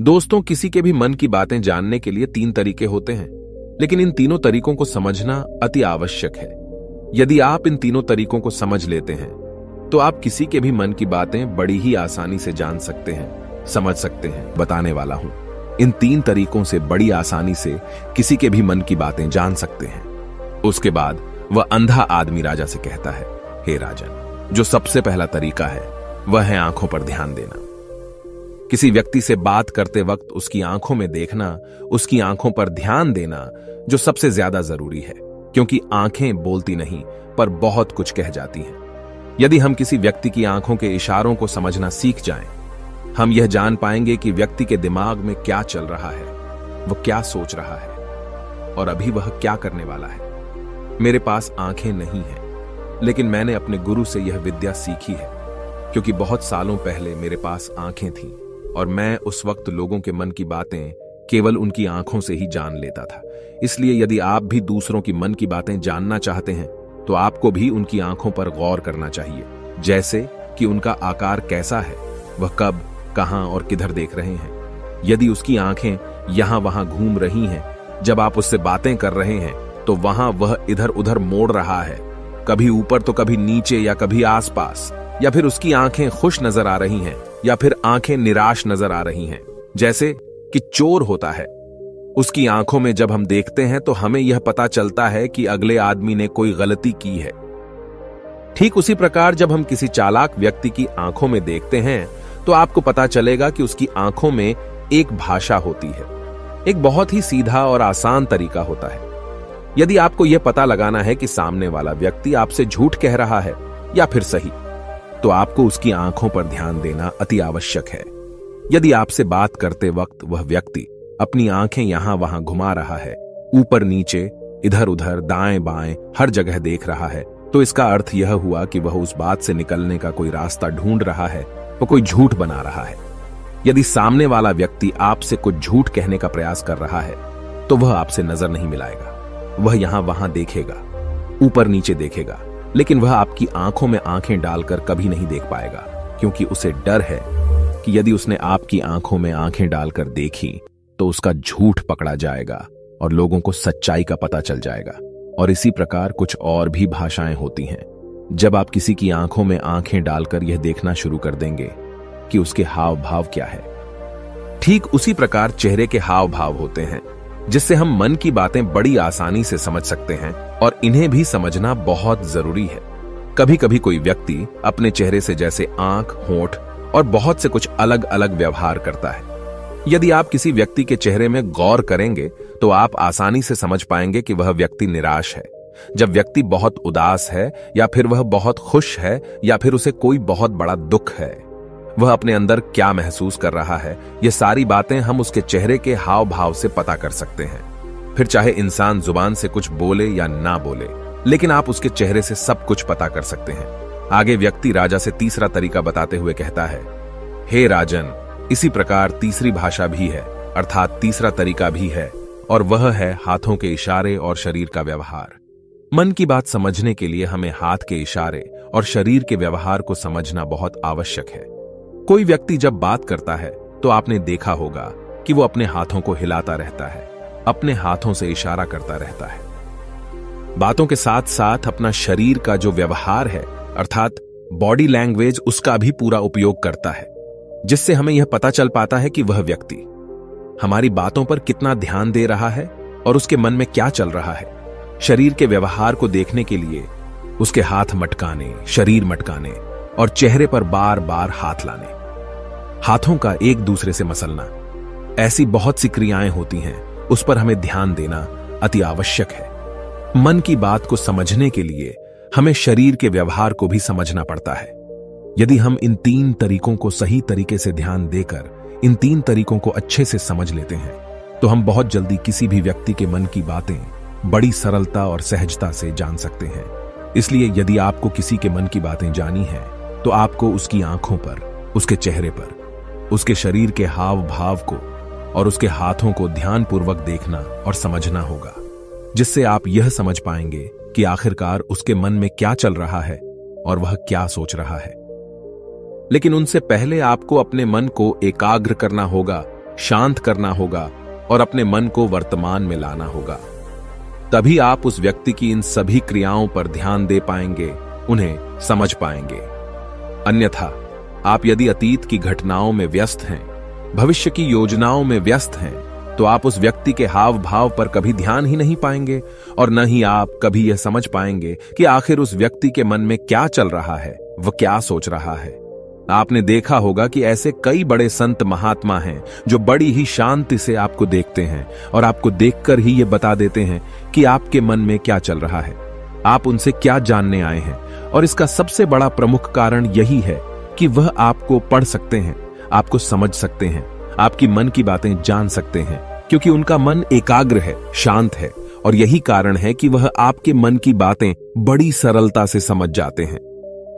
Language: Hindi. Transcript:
दोस्तों, किसी के भी मन की बातें जानने के लिए तीन तरीके होते हैं, लेकिन इन तीनों तरीकों को समझना अति आवश्यक है। यदि आप इन तीनों तरीकों को समझ लेते हैं तो आप किसी के भी मन की बातें बड़ी ही आसानी से जान सकते हैं, समझ सकते हैं, बताने वाला हूँ। इन तीन तरीकों से बड़ी आसानी से किसी के भी मन की बातें जान सकते हैं। उसके बाद, वह अंधा आदमी राजा से कहता है, हे राजन, जो सबसे पहला तरीका है, वह है आँखों पर ध्यान देना। किसी व्यक्ति से बात करते वक्त उसकी आँखों में देखना उसकी आँखों पर ध्यान देना जो सबसे ज़्यादा ज़रूरी है क्योंकि आँखें बोलती नहीं पर बहुत कुछ कह जाती हैं। यदि हम किसी व्यक्ति की आँखों के इशारों को समझना सीख जाएँ, हम यह जान पाएँगे कि व्यक्ति के दिमाग में क्या चल रहा है वह क्या सोच रहा है और अभी वह क्या करने वाला है। मेरे पास आँखें नहीं हैं लेकिन मैंने अपने गुरु से यह विद्या सीखी है क्योंकि बहुत सालों पहले मेरे पास आँखें थीं। और मैं उस वक्त लोगों के मन की बातें केवल उनकी आँखों से ही जान लेता था। इसलिए यदि आप भी दूसरों की मन की बातें जानना चाहते हैं तो आपको भी उनकी आँखों पर गौर करना चाहिए। जैसे कि उनका आकार कैसा है, वह कब, कहाँ और किधर देख रहे हैं। यदि उसकी आँखें यहाँ वहाँ घूम रही हैं, जब आप उससे बातें कर रहे हैं तो वहाँ वह इधर उधर मोड़ रहा है। कभी ऊपर तो कभी नीचे या कभी आसपास। या फिर उसकी आँखें खुश नज़र आ रही हैं, या फिर आँखें निराश नज़र आ रही हैं। जैसे कि चोर होता है। उसकी आँखों में जब हम देखते हैं तो हमें यह पता चलता है कि अगले आदमी ने कोई गलती की है। ठीक उसी प्रकार जब हम किसी चालाक व्यक्ति की आँखों में देखते हैं तो आपको पता चलेगा कि उसकी आँखों में एक भाषा होती है। एक बहुत ही सीधा और आसान तरीका होता है। यदि आपको यह पता लगाना है कि सामने वाला व्यक्ति आपसे झूठ कह रहा है या फिर सही तो आपको उसकी आँखों पर ध्यान देना अति आवश्यक है। यदि आपसे बात करते वक्त वह व्यक्ति अपनी आँखें यहाँ वहाँ घुमा रहा है, ऊपर नीचे, इधर उधर, दाएँ बाएँ, हर जगह देख रहा है तो इसका अर्थ यह हुआ कि वह उस बात से निकलने का कोई रास्ता ढूंढ रहा है, वह कोई झूठ बना रहा है। यदि सामने वाला व्यक्ति आपसे कुछ झूठ कहने का प्रयास कर रहा है तो वह आपसे नज़र नहीं मिलाएगा। वह यहाँ वहाँ देखेगा, ऊपर नीचे देखेगा। लेकिन वह आपकी आँखों में आँखें डालकर कभी नहीं देख पाएगा, क्योंकि उसे डर है कि यदि उसने आपकी आँखों में आँखें डालकर देखी तो उसका झूठ पकड़ा जाएगा और लोगों को सच्चाई का पता चल जाएगा। और इसी प्रकार कुछ और भी भाषाएँ होती हैं। जब आप किसी की आँखों में आँखें डालकर यह देखना शुरू कर देंगे कि उसके हाव भाव क्या है। ठीक उसी प्रकार चेहरे के हाव भाव होते हैं, जिससे हम मन की बातें बड़ी आसानी से समझ सकते हैं और इन्हें भी समझना बहुत ज़रूरी है। कभी कभी कोई व्यक्ति अपने चेहरे से जैसे आँख, होठ और बहुत से कुछ अलग अलग व्यवहार करता है। यदि आप किसी व्यक्ति के चेहरे में गौर करेंगे तो आप आसानी से समझ पाएँगे कि वह व्यक्ति निराश है। जब व्यक्ति बहुत उदास है, या फिर वह बहुत खुश है, या फिर उसे कोई बहुत बड़ा दुख है, वह अपने अंदर क्या महसूस कर रहा है, ये सारी बातें हम उसके चेहरे के हाव भाव से पता कर सकते हैं। फिर चाहे इंसान ज़ुबान से कुछ बोले या ना बोले, लेकिन आप उसके चेहरे से सब कुछ पता कर सकते हैं। आगे व्यक्ति राजा से तीसरा तरीका बताते हुए कहता है, हे राजन, इसी प्रकार तीसरी भाषा भी है, अर्थात तीसरा तरीका भी है, और वह है हाथों के इशारे और शरीर का व्यवहार। मन की बात समझने के लिए हमें हाथ के इशारे और शरीर के व्यवहार को समझना बहुत आवश्यक है। कोई व्यक्ति जब बात करता है तो आपने देखा होगा कि वो अपने हाथों को हिलाता रहता है। अपने हाथों से इशारा करता रहता है। बातों के साथ साथ अपना शरीर का जो व्यवहार है, अर्थात बॉडी लैंग्वेज, उसका भी पूरा उपयोग करता है, जिससे हमें यह पता चल पाता है कि वह व्यक्ति हमारी बातों पर कितना ध्यान दे रहा है और उसके मन में क्या चल रहा है। शरीर के व्यवहार को देखने के लिए उसके हाथ मटकाने, शरीर मटकाने और चेहरे पर बार बार हाथ लाने। हाथों का एक दूसरे से मसलना, ऐसी बहुत सी क्रियाएँ होती हैं उस पर हमें ध्यान देना अति आवश्यक है। मन की बात को समझने के लिए हमें शरीर के व्यवहार को भी समझना पड़ता है। यदि हम इन तीन तरीकों को सही तरीके से ध्यान देकर इन तीन तरीकों को अच्छे से समझ लेते हैं तो हम बहुत जल्दी किसी भी व्यक्ति के मन की बातें बड़ी सरलता और सहजता से जान सकते हैं। इसलिए यदि आपको किसी के मन की बातें जानी है तो आपको उसकी आँखों पर, उसके चेहरे पर, उसके शरीर के हाव भाव को और उसके हाथों को ध्यानपूर्वक देखना और समझना होगा, जिससे आप यह समझ पाएँगे कि आखिरकार उसके मन में क्या चल रहा है और वह क्या सोच रहा है। लेकिन उनसे पहले आपको अपने मन को एकाग्र करना होगा, शांत करना होगा और अपने मन को वर्तमान में लाना होगा। तभी आप उस व्यक्ति की इन सभी क्रियाओं पर ध्यान दे पाएँगे, उन्हें समझ पाएँगे। अन्यथा, आप यदि अतीत की घटनाओं में व्यस्त हैं भविष्य की योजनाओं में व्यस्त हैं तो आप उस व्यक्ति के हाव भाव पर कभी ध्यान ही नहीं पाएँगे, और न ही आप कभी यह समझ पाएँगे कि आखिर उस व्यक्ति के मन में क्या चल रहा है, वह क्या सोच रहा है। आपने देखा होगा कि ऐसे कई बड़े संत महात्मा हैं, जो बड़ी ही शांति से आपको देखते हैं, और आपको देखकर ही ये बता देते हैं कि आपके मन में क्या चल रहा है। आप उनसे क्या जानने आए हैं, और इसका सबसे बड़ा प्रमुख कारण यही है कि वह आपको पढ़ सकते हैं। आपको समझ सकते हैं, आपकी मन की बातें जान सकते हैं, क्योंकि उनका मन एकाग्र है, शांत है, और यही कारण है कि वह आपके मन की बातें बड़ी सरलता से समझ जाते हैं।